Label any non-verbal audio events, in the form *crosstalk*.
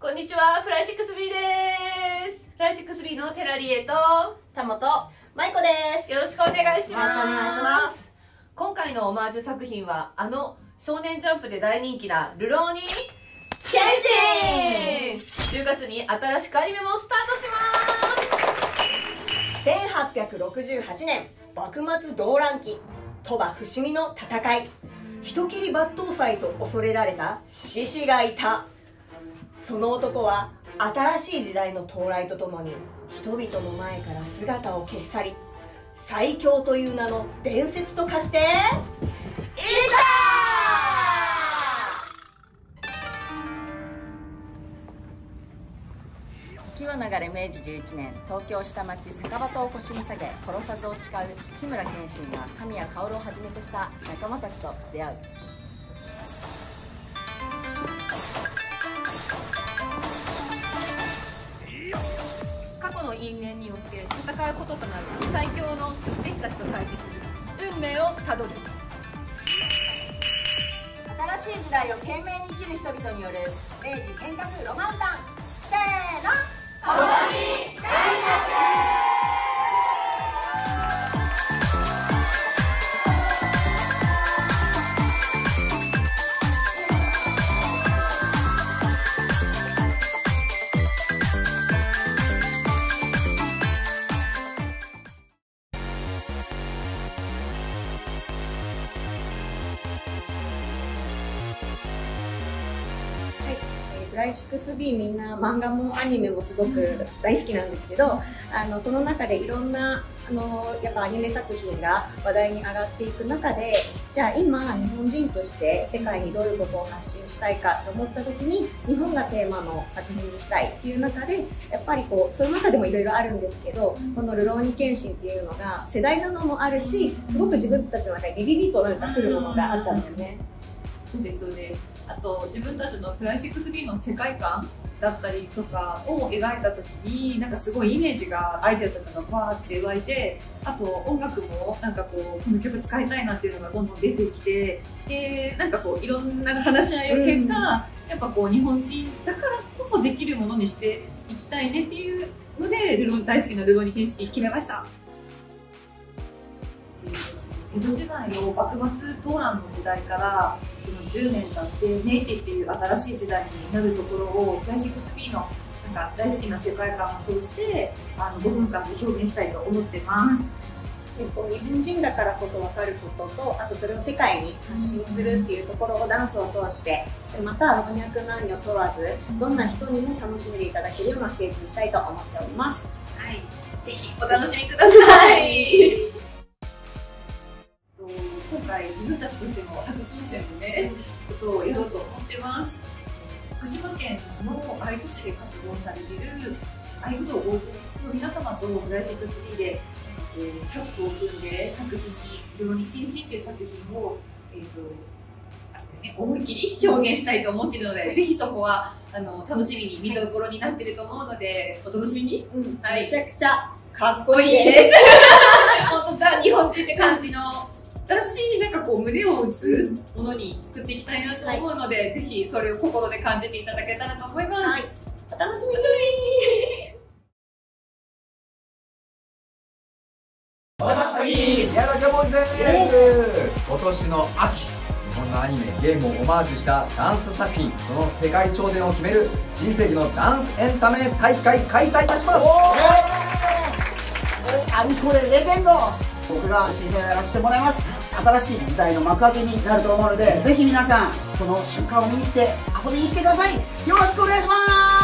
こんにちは、フライシックス B です。フライシックス B のテラリエと、たもとまいこです。よろしくお願いします。よろしくお願いします。今回のオマージュ作品は、あの少年ジャンプで大人気なルローニケンシン !10 月に新しくアニメもスタートします1868年、幕末動乱期、鳥羽伏見の戦い。人斬り抜刀斎と恐れられた獅子がいた。その男は新しい時代の到来とともに人々の前から姿を消し去り最強という名の伝説と化してい時は流れ明治11年東京下町酒場とを腰に下げ殺さずを誓う日村謙信が神谷薫をはじめとした仲間たちと出会う。うこととなる最強の出世したちと対峙する運命をたどる。新しい時代を懸命に生きる人々による明治変革ロマンタン。せーの。はい、ライシックス B みんな漫画もアニメもすごく大好きなんですけどあのその中でいろんなあのやっぱアニメ作品が話題に上がっていく中でじゃあ今日本人として世界にどういうことを発信したいかと思った時に日本がテーマの作品にしたいっていう中でやっぱりこうその中でもいろいろあるんですけどこの「ルローニケンシン」っていうのが世代なのもあるしすごく自分たちの中にビビビとなんか来るものがあったんだよね。そうですそうです。あと自分たちのフライシックス B の世界観だったりとかを描いた時になんかすごいイメージがアイデアとかがバーって湧いてあと音楽もなんかこうこの曲使いたいなっていうのがどんどん出てきてでなんかこういろんな話し合いの結果、やっぱこう日本人だからこそできるものにしていきたいねっていうのでルロー大好きなルローニケンシに決めました江戸時代の幕末動乱の時代からこの10年経って明治っていう新しい時代になるところをクラシックス B のなんか大好きな世界観を通してあの5分間で表現したいと思ってます。やっぱ日本人だからこそ分かることとあとそれを世界に発信するっていうところをダンスを通してでまた老若男女問わずどんな人にも楽しんでいただけるようなステージにしたいと思っておりますはい、ぜひお楽しみください。今回自分たちとしても初挑戦のね、ことをやろうと思ってます。福島県の会津市で活動されている愛武道王子の皆様とフライシックス B で、えー、タッグを組んで作品に「ルロニケンシン」という作品を、えーとね、思いっきり表現したいと思っているので、ぜひそこはあの楽しみに見どころになっていると思うので、お楽しみに？うんはいめちゃくちゃかっここいい。です *laughs* 本当ザ日本人って感じの。だし、なんかこう胸を打つものに作っていきたいなと思うので、ぜひそれを心で感じていただけたらと思います。はい。お楽しみに。今年の秋日本のアニメゲームをオマージュしたダンス作品その世界頂点を決める新世紀のダンスエンタメ大会開催いたします。アリコレレジェンド僕が審査をやらせてもらいます新しい時代の幕開けになると思うのでぜひ皆さんこの瞬間を見に来て遊びに来てください。よろしくお願いします。